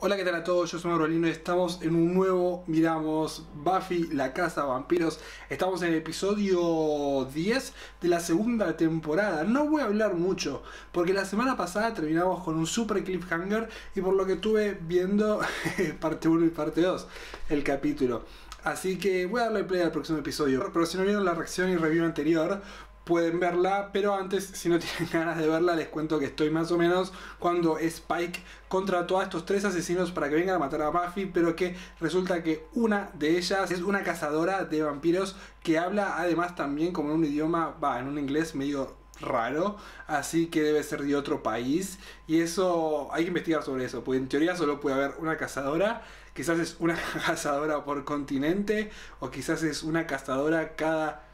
Hola, ¿qué tal a todos? Yo soy Mauro y estamos en un nuevo Miramos Buffy, la Casa de Vampiros. Estamos en el episodio 10 de la segunda temporada. No voy a hablar mucho, porque la semana pasada terminamos con un super cliffhanger y por lo que estuve viendo parte 1 y parte 2 el capítulo. Así que voy a darle play al próximo episodio. Pero si no vieron la reacción y review anterior, pueden verla, pero antes, si no tienen ganas de verla, les cuento que estoy más o menos cuando Spike contrató a estos tres asesinos para que vengan a matar a Buffy, pero que resulta que una de ellas es una cazadora de vampiros que habla además también como en un idioma, va, en un inglés medio raro, así que debe ser de otro país y eso hay que investigar sobre eso, porque en teoría solo puede haber una cazadora, quizás es una cazadora por continente o quizás es una cazadora cada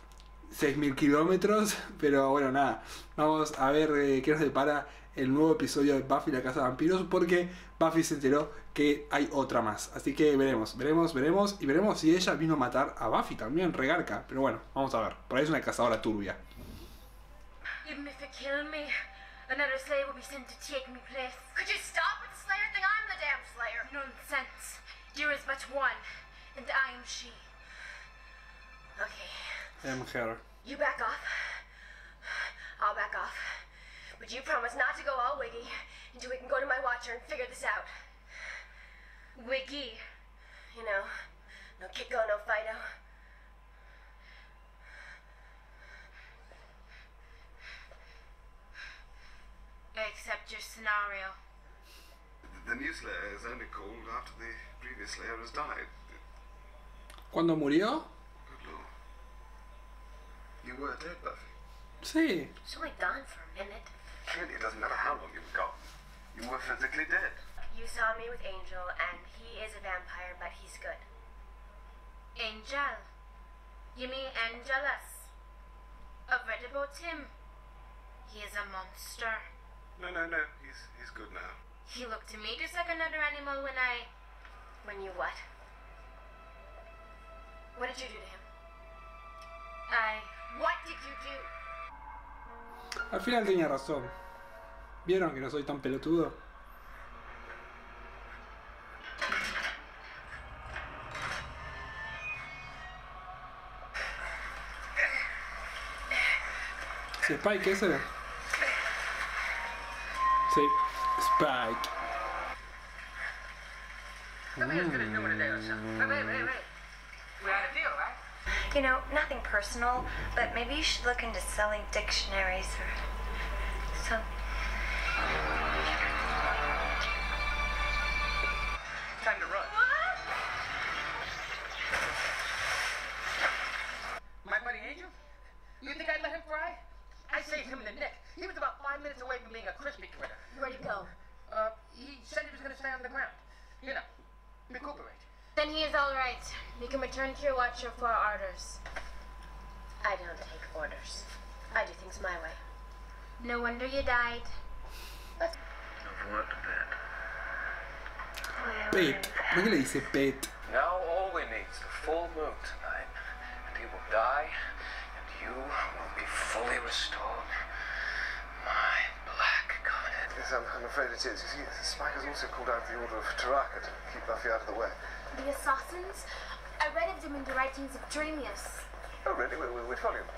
6.000 kilómetros, pero bueno, nada, vamos a ver eh, qué nos depara el nuevo episodio de Buffy la Casa de Vampiros, porque Buffy se enteró que hay otra más. Así que veremos, veremos, veremos, y veremos si ella vino a matar a Buffy también, regarca. Pero bueno, vamos a ver, por ahí es una cazadora turbia. Even if it killed me, another Slayer will be sent to take me place. Could you stop with the Slayer thing? I'm the damn Slayer. Nonsense. You're as much one, and I am she. Okay. Am her. You back off. I'll back off. But you promise not to go all wiggy until we can go to my watcher and figure this out. Wiggy. You know, no Kiko, no Fido. Except your scenario. The new Slayer is only called after the previous Slayer has died. ¿Cuándo murió? Good lord. You were dead, Buffy. Sí. It's only gone for a minute. Clearly, it doesn't matter how long you were gone. You were physically dead. You saw me with Angel, and he is a vampire, but he's good. Angel? You mean Angelus? I've read about him. He is a monster. No, no, no. He's he's good now. He looked to me just like another animal when I. When you what? What did you do to him? I. What did you do? Al final tenía razón. ¿Vieron que no soy tan pelotudo? ¿Sí, Spike ese? Sí, Spike. You know, nothing personal, but maybe you should look into selling dictionaries or some. Time to run. My buddy Angel? You think I'd let him fry? I saved him in the neck. He was about five minutes away from being a crispy critter. Where'd he go? Uh, he said he was gonna stay on the ground. You know, recuperate. Then he is all right. You can return to your watcher for orders. I don't take orders. I do things my way. No wonder you died. Of what, Pet? Pet. ¿Por qué le dice Pet? Now all we need is the full moon tonight, and he will die, and you will be fully restored. My black goddess. Yes, I'm, I'm afraid it is. You see, the Spike has also called out the order of Taraka to keep Buffy out of the way. The assassins? I read of them in the writings of Dreamius. Oh, really? Wh- wh- Which volume?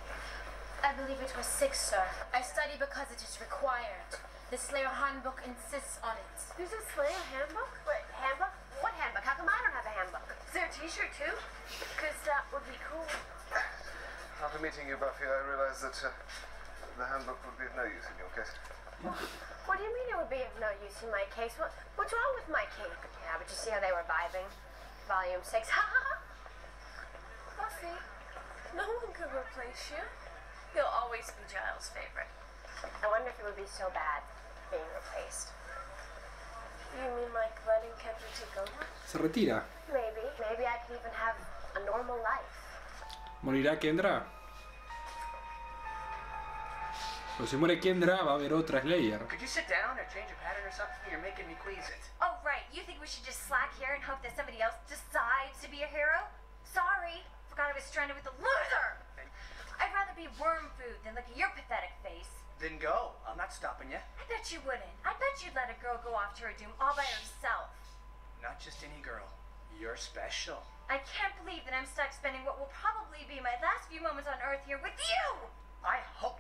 I believe it was six, sir. I study because it is required. The Slayer handbook insists on it. There's a Slayer handbook? Wait, handbook? What handbook? How come I don't have a handbook? Is there a t-shirt too? Because that would be cool. After meeting you, Buffy, I realized that uh, the handbook would be of no use in your case. What do you mean it would be of no use in my case? What, what's wrong with my case? Yeah, but you see how they were vibing? Volume 6. Ha ha ha! Buffy, no one could replace you. You'll always be Giles' favorite. I wonder if it would be so bad being replaced. You mean like letting Kendra take over? Se retira. Maybe. Maybe I could even have a normal life. ¿Morirá Kendra? Pero si muere Kendra va a haber otra Slayer. Could you sit down or change a pattern or something? You're making me queasy. Oh, right. You think we should just slack here and hope that somebody else decides to be a hero? Sorry. Forgot I was stranded with a loser. I'd rather be worm food than look at your pathetic face. Then go. I'm not stopping you. I bet you wouldn't. I bet you'd let a girl go off to her doom all by herself. Not just any girl. You're special. I can't believe that I'm stuck spending what will probably be my last few moments on Earth here with you!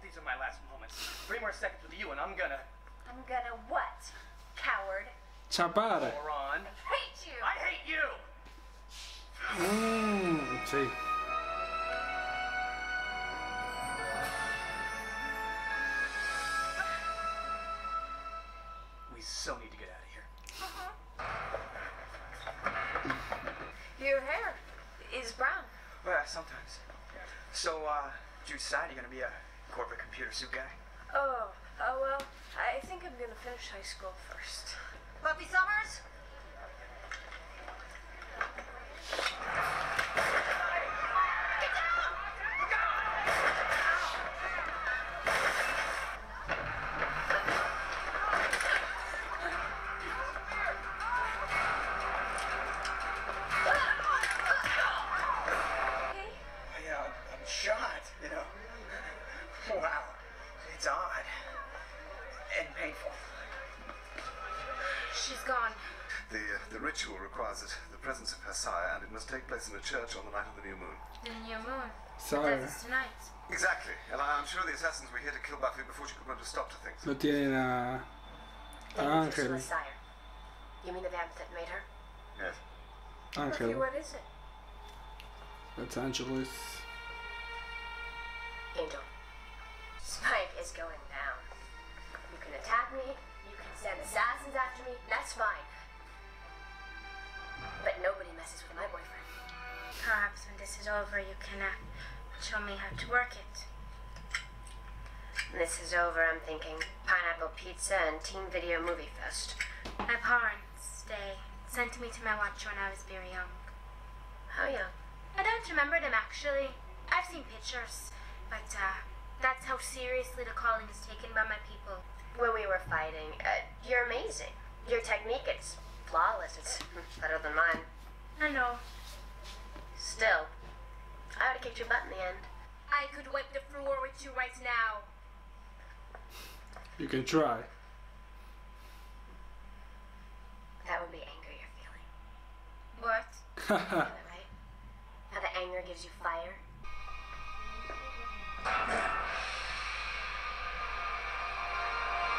I hope these are my last moments. Three more seconds with you, and I'm gonna. I'm gonna what? Coward. Chapar. Moron. I Hate you! I hate you! Mm, sí. We so need to get out of here. Your hair is brown. Well, sometimes. So, uh, did you decide you're gonna be a corporate computer suit guy? Oh, oh well. I think I'm gonna finish high school first. Buffy Summers? Ritual requires it, the presence of her sire, and it must take place in a church on the night of the new moon. The new moon. Sabe. That's tonight. Exactly, and I- I'm sure the assassins were here to kill Buffy before she could put a stop to things. Lo tienen a. A Ángel. You mean the vamp that made her? Yes. Buffy, Ángel. what is it? That's Angelus. Angel. Spike is going down. You can attack me, you can send assassins after me, that's fine. But nobody messes with my boyfriend. Perhaps when this is over, you can uh, show me how to work it. When this is over, I'm thinking pineapple pizza and teen video movie fest. My parents, they sent me to my watch when I was very young. How young? I don't remember them actually. I've seen pictures, but uh, that's how seriously the calling is taken by my people. When we were fighting, uh, you're amazing. Your technique, it's flawless. It's better than mine. I know. Still, I would have kicked your butt in the end. I could wipe the floor with you right now. You can try. That would be anger you're feeling. What? Right? How the anger gives you fire.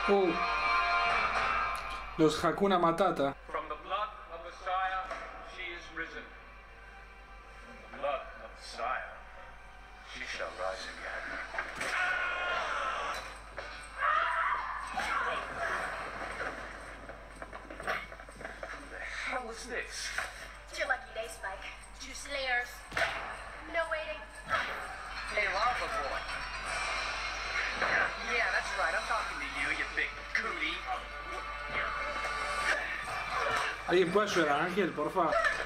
Oh. Los Hakuna Matata. Yeah, that's right. I'm talking to you,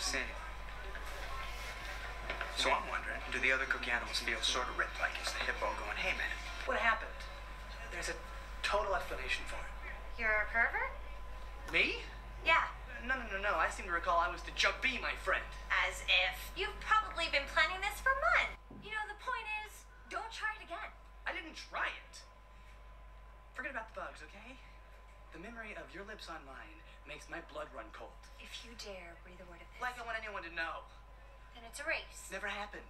So I'm wondering, do the other cookie animals feel sort of ripped like it's the hippo going, hey man, what happened? There's a total explanation for it. You're a pervert? Me? Yeah. No, no, no, no. I seem to recall I was to jump be my friend. As if. You've probably been planning this for months. You know, the point is, don't try it again. I didn't try it. Forget about the bugs, okay? The memory of your lips on mine makes my blood run cold. If you dare breathe a word of this, Like I want anyone to know. then it's a race. Never happened.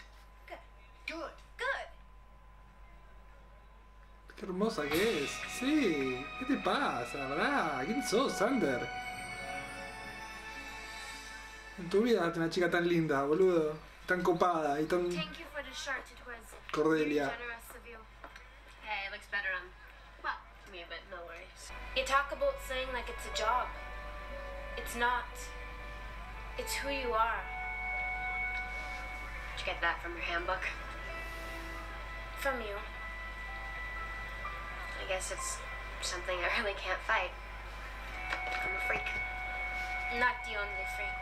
Good. Good. Good. Qué hermosa que es. Sí. ¿Qué te pasa, verdad? ¿Quién sos, Sander? En tu vida una chica tan linda, boludo. Tan copada y tan Thank you for the shirt. It was Cordelia. very generous of you. Hey, it looks better on well, me, but no worries. You talk about saying like it's a job. It's not. It's who you are. Did you get that from your handbook? From you. I guess it's something I really can't fight. I'm a freak. Not the only freak.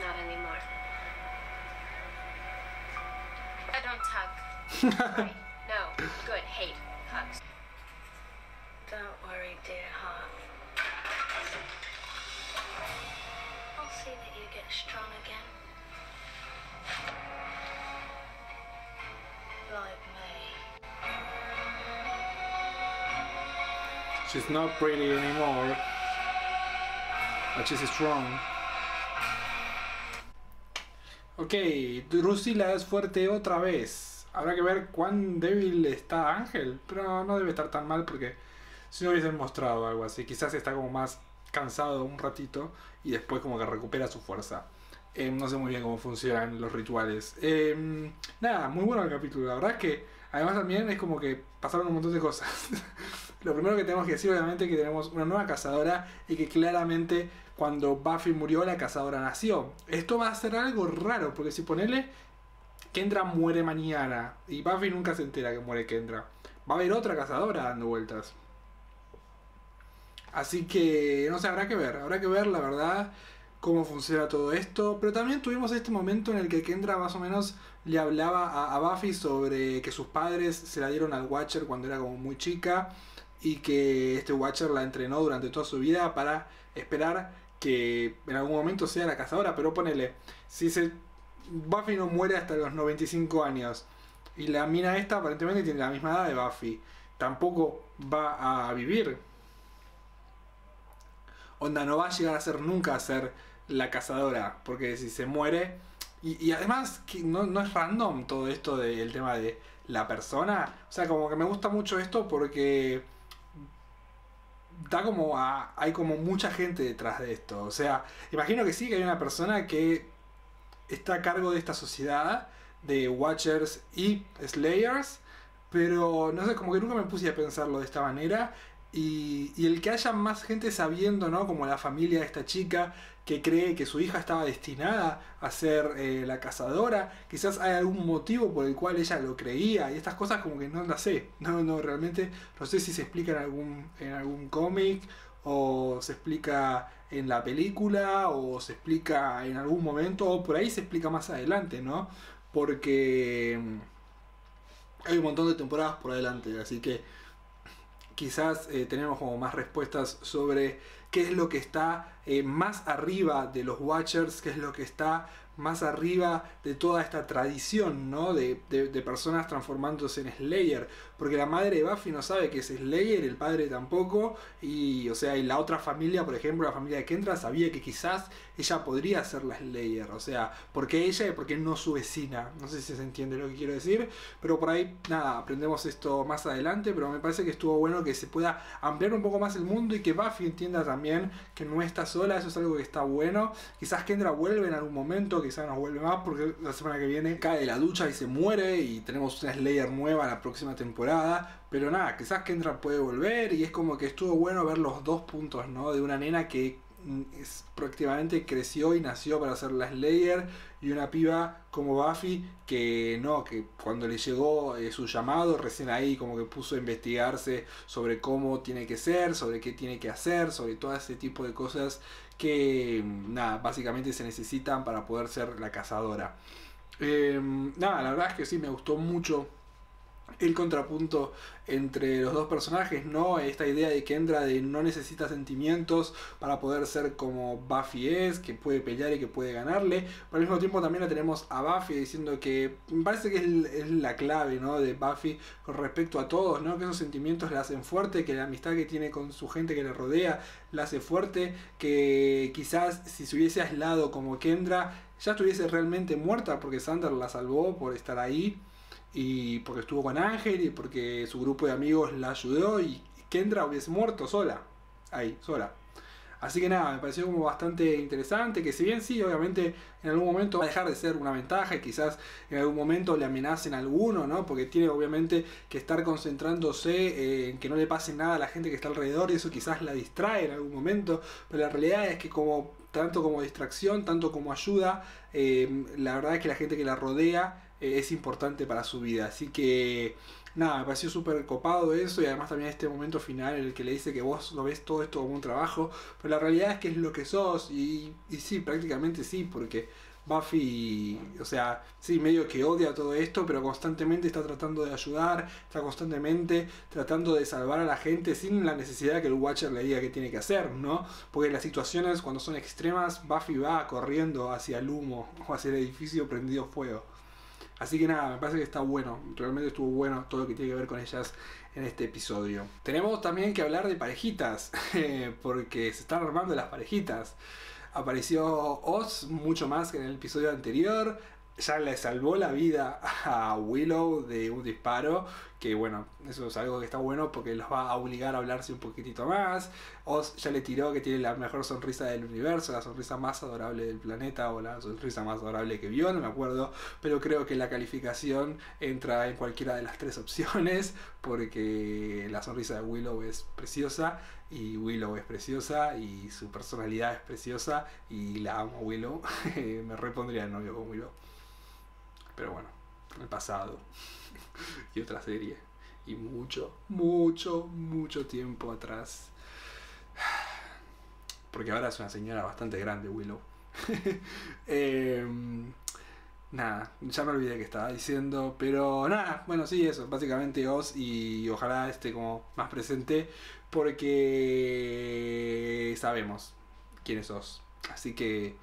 Not anymore. I don't hug. right. No. Good. Hate strong again. She's not pretty anymore. But she's strong. Ok, Drusilla es fuerte otra vez. Habrá que ver cuán débil está Ángel, pero no debe estar tan mal porque si no hubiesen mostrado algo así, quizás está como más cansado un ratito y después como que recupera su fuerza. Eh, no sé muy bien cómo funcionan los rituales. Eh, nada, muy bueno el capítulo. La verdad es que además también es como que pasaron un montón de cosas. Lo primero que tenemos que decir obviamente es que tenemos una nueva cazadora y que claramente cuando Buffy murió la cazadora nació. Esto va a ser algo raro porque si ponele Kendra muere mañana y Buffy nunca se entera que muere Kendra. Va a haber otra cazadora dando vueltas. Así que no sé, habrá que ver, habrá que ver la verdad cómo funciona todo esto. Pero también tuvimos este momento en el que Kendra más o menos le hablaba a, a Buffy sobre que sus padres se la dieron al Watcher cuando era como muy chica y que este Watcher la entrenó durante toda su vida para esperar que en algún momento sea la cazadora. Pero ponele, si se, Buffy no muere hasta los 95 años y la mina esta aparentemente tiene la misma edad de Buffy, tampoco va a vivir onda no va a llegar a ser nunca a ser la cazadora, porque si se muere, y, además no, no es random todo esto del tema de la persona, o sea, como que me gusta mucho esto porque da como a, hay como mucha gente detrás de esto, o sea, imagino que sí, que hay una persona que está a cargo de esta sociedad de Watchers y Slayers, pero no sé, como que nunca me puse a pensarlo de esta manera. Y, el que haya más gente sabiendo, ¿no? Como la familia de esta chica que cree que su hija estaba destinada a ser eh, la cazadora, quizás hay algún motivo por el cual ella lo creía y estas cosas como que no las sé, no, no, realmente no sé si se explica en algún, en algún cómic o se explica en la película o se explica en algún momento o por ahí se explica más adelante, ¿no? Porque mm, hay un montón de temporadas por adelante, así que quizás eh, tenemos como más respuestas sobre qué es lo que está eh, más arriba de los Watchers, qué es lo que está más arriba de toda esta tradición, ¿no? De, de- de personas transformándose en Slayer. Porque la madre de Buffy no sabe que es Slayer, el padre tampoco. Y, o sea, y la otra familia, por ejemplo, la familia de Kendra, sabía que quizás ella podría ser la Slayer. O sea, ¿por qué ella y por qué no su vecina? No sé si se entiende lo que quiero decir. Pero por ahí, nada, aprendemos esto más adelante. Pero me parece que estuvo bueno que se pueda ampliar un poco más el mundo y que Buffy entienda también que no está sola. Eso es algo que está bueno. Quizás Kendra vuelve en algún momento, quizás no vuelve más porque la semana que viene cae de la ducha y se muere y tenemos una Slayer nueva la próxima temporada. Pero nada, quizás Kendra puede volver y es como que estuvo bueno ver los dos puntos, ¿no? De una nena que mm, es, prácticamente creció y nació para ser la Slayer y una piba como Buffy que no, que cuando le llegó eh, su llamado recién ahí como que puso a investigarse sobre cómo tiene que ser, sobre qué tiene que hacer, sobre todo ese tipo de cosas que mm, nada, básicamente se necesitan para poder ser la cazadora. Eh, nada, la verdad es que sí, me gustó mucho el contrapunto entre los dos personajes, ¿no? Esta idea de Kendra de no necesita sentimientos para poder ser como Buffy es, que puede pelear y que puede ganarle. Pero al mismo tiempo también la tenemos a Buffy diciendo que me parece que es, la clave, ¿no? De Buffy con respecto a todos, ¿no? Que esos sentimientos la hacen fuerte, que la amistad que tiene con su gente que le rodea la hace fuerte, que quizás si se hubiese aislado como Kendra ya estuviese realmente muerta porque Sander la salvó por estar ahí. Y porque estuvo con Ángel y porque su grupo de amigos la ayudó y Kendra hubiese muerto sola, ahí, sola. Así que nada, me pareció como bastante interesante, que si bien sí, obviamente en algún momento va a dejar de ser una ventaja y quizás en algún momento le amenacen a alguno, ¿no? Porque tiene obviamente que estar concentrándose eh, en que no le pase nada a la gente que está alrededor y eso quizás la distrae en algún momento, pero la realidad es que como tanto como distracción, tanto como ayuda, eh, la verdad es que la gente que la rodea eh, es importante para su vida. Así que nada, me pareció súper copado eso y además también este momento final en el que le dice que vos lo ves todo esto como un trabajo, pero la realidad es que es lo que sos y, y sí, prácticamente sí, porque Buffy, o sea, sí, medio que odia todo esto, pero constantemente está tratando de ayudar, está constantemente tratando de salvar a la gente sin la necesidad que el Watcher le diga qué tiene que hacer, ¿no? Porque las situaciones cuando son extremas, Buffy va corriendo hacia el humo o hacia el edificio prendido fuego. Así que nada, me parece que está bueno, realmente estuvo bueno todo lo que tiene que ver con ellas en este episodio. Tenemos también que hablar de parejitas, porque se están armando las parejitas. Apareció Oz mucho más que en el episodio anterior. Ya le salvó la vida a Willow de un disparo. Que bueno, eso es algo que está bueno porque los va a obligar a hablarse un poquitito más. Oz ya le tiró que tiene la mejor sonrisa del universo, la sonrisa más adorable del planeta o la sonrisa más adorable que vio, no me acuerdo. Pero creo que la calificación entra en cualquiera de las tres opciones porque la sonrisa de Willow es preciosa y Willow es preciosa y su personalidad es preciosa y la amo Willow. me repondría el novio con Willow. Pero bueno, el pasado y otra serie y mucho, mucho, mucho tiempo atrás. Porque ahora es una señora bastante grande Willow. eh, Nada, ya me olvidé que estaba diciendo, pero nada, bueno, sí, eso, básicamente Oz y ojalá esté como más presente porque sabemos quién es Oz. Así que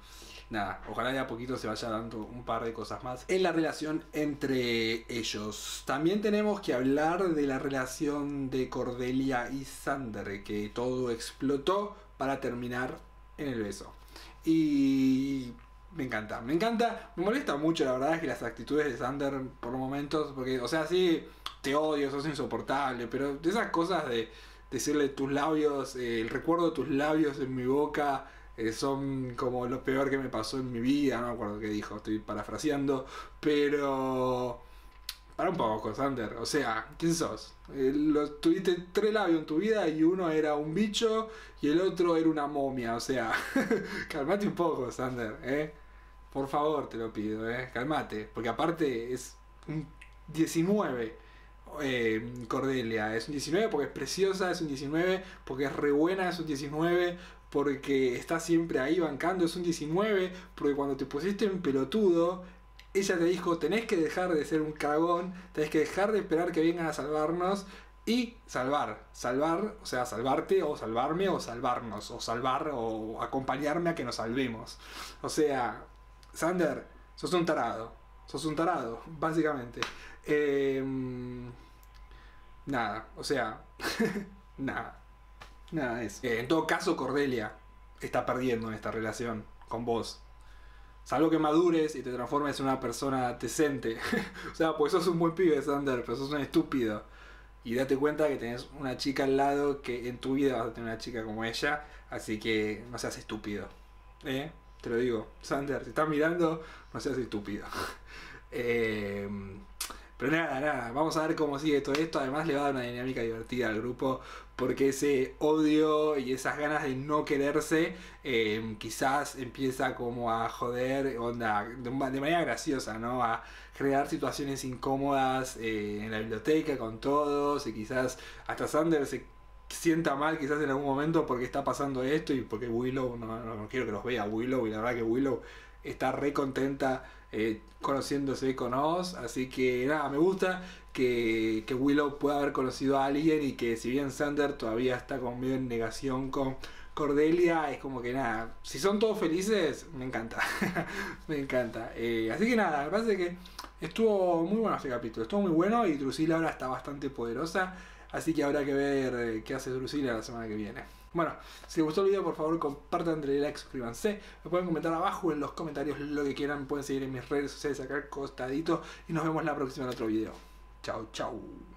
nada, ojalá de a poquito se vaya dando un par de cosas más en la relación entre ellos. También tenemos que hablar de la relación de Cordelia y Sander, que todo explotó para terminar en el beso. Y me encanta, me encanta, me molesta mucho la verdad es que las actitudes de Sander por momentos, porque, o sea, sí, te odio, sos insoportable, pero esas cosas de decirle tus labios, eh, el recuerdo de tus labios en mi boca eh, son como lo peor que me pasó en mi vida, no me acuerdo qué dijo, estoy parafraseando, pero... Para un poco, Sander, o sea, ¿quién sos? Eh, lo, tuviste tres labios en tu vida y uno era un bicho y el otro era una momia, o sea, calmate un poco, Sander, ¿eh? Por favor, te lo pido, ¿eh? Calmate, porque aparte es un 19. Eh, Cordelia, es un 19 porque es preciosa, es un 19 porque es re buena, es un 19 porque está siempre ahí bancando, es un 19 porque cuando te pusiste en pelotudo, ella te dijo, tenés que dejar de ser un cagón, tenés que dejar de esperar que vengan a salvarnos y salvar, salvar, o sea, salvarte o salvarme o salvarnos, o salvar o acompañarme a que nos salvemos. O sea, Sander, sos un tarado. Sos un tarado, básicamente. Eh, nada, o sea, nada. Nada es. Eh, en todo caso, Cordelia está perdiendo en esta relación con vos. Salvo que madures y te transformes en una persona decente. o sea, pues sos un buen pibe, Sander, pero sos un estúpido. Y date cuenta que tenés una chica al lado que en tu vida vas a tener una chica como ella. Así que no seas estúpido. ¿Eh? Te lo digo, Sander, si estás mirando, no seas estúpido. eh, pero nada, nada, vamos a ver cómo sigue todo esto. Además le va a dar una dinámica divertida al grupo porque ese odio y esas ganas de no quererse eh, quizás empieza como a joder, onda, de, manera graciosa, ¿no? A crear situaciones incómodas eh, en la biblioteca con todos y quizás hasta Sander se sienta mal quizás en algún momento porque está pasando esto y porque Willow, no, no, quiero que los vea Willow y la verdad que Willow está re contenta eh, conociéndose con Oz, así que nada, me gusta que, que, Willow pueda haber conocido a alguien y que si bien Sander todavía está conmigo en negación con Cordelia, es como que nada, si son todos felices, me encanta, me encanta. Eh, así que nada, me parece que estuvo muy bueno este capítulo, estuvo muy bueno y Drusilla ahora está bastante poderosa. Así que habrá que ver eh, qué hace Drusilla la semana que viene. Bueno, si les gustó el video, por favor compartan, denle like, suscríbanse. Me pueden comentar abajo en los comentarios lo que quieran. Pueden seguir en mis redes sociales acá costadito. Y nos vemos la próxima en otro video. Chao, chao.